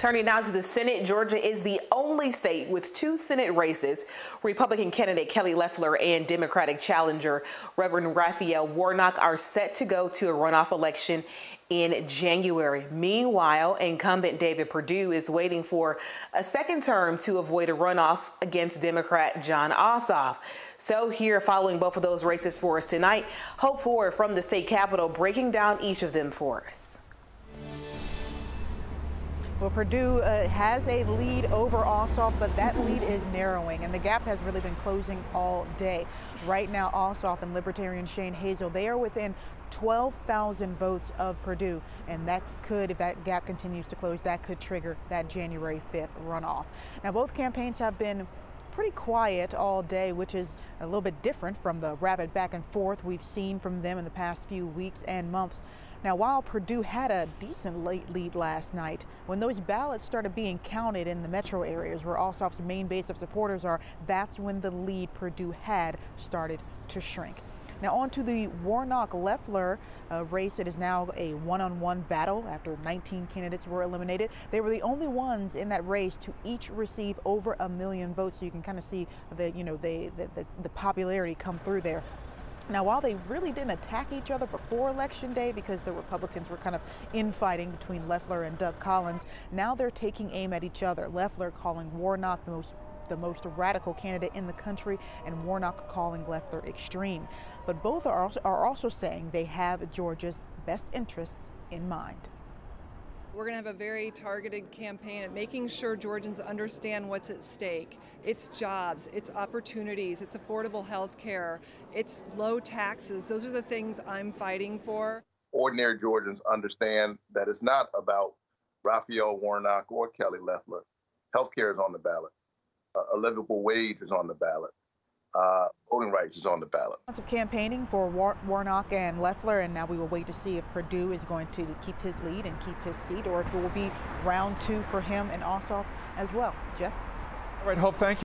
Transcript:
Turning now to the Senate, Georgia is the only state with two Senate races. Republican candidate Kelly Loeffler and Democratic challenger Reverend Raphael Warnock are set to go to a runoff election in January. Meanwhile, incumbent David Perdue is waiting for a second term to avoid a runoff against Democrat Jon Ossoff. So here, following both of those races for us tonight, Hope Ford from the state capitol breaking down each of them for us. Well, Perdue uh, has a lead over Ossoff, but that lead is narrowing, and the gap has really been closing all day. Right now, Ossoff and Libertarian Shane Hazel, they are within 12,000 votes of Perdue, and that could, if that gap continues to close, that could trigger that January 5th runoff. Now, both campaigns have been pretty quiet all day, which is a little bit different from the rapid back and forth we've seen from them in the past few weeks and months. Now, while Perdue had a decent late lead last night, when those ballots started being counted in the metro areas where Ossoff's main base of supporters are, that's when the lead Perdue had started to shrink. Now on to the Warnock-Loeffler uh, race. It is now a one-on-one -on -one battle after 19 candidates were eliminated. They were the only ones in that race to each receive over a million votes. So you can kind of see the, you know, the, the, the popularity come through there. Now, while they really didn't attack each other before Election Day because the Republicans were kind of infighting between Loeffler and Doug Collins, now they're taking aim at each other. Loeffler calling Warnock the most the most radical candidate in the country, and Warnock calling Loeffler extreme. But both are also, are also saying they have Georgia's best interests in mind. We're going to have a very targeted campaign at making sure Georgians understand what's at stake. It's jobs, it's opportunities, it's affordable health care, it's low taxes. Those are the things I'm fighting for. Ordinary Georgians understand that it's not about Raphael Warnock or Kelly Loeffler. Health care is on the ballot. a livable wage is on the ballot uh, voting rights is on the ballot. Lots of campaigning for War Warnock and Loeffler, and now we will wait to see if Perdue is going to keep his lead and keep his seat, or if it will be round two for him and Ossoff as well. Jeff? All right, Hope, thank you.